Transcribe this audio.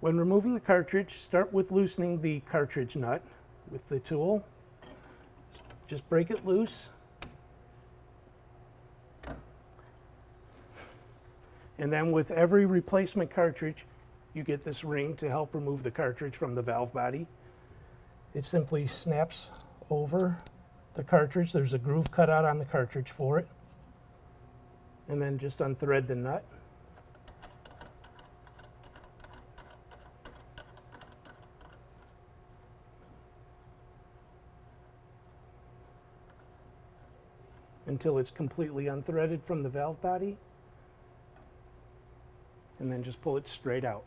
When removing the cartridge, start with loosening the cartridge nut with the tool. Just break it loose. And then with every replacement cartridge, you get this ring to help remove the cartridge from the valve body. It simply snaps over the cartridge. There's a groove cut out on the cartridge for it. And then just unthread the nut. Until it's completely unthreaded from the valve body. And then just pull it straight out.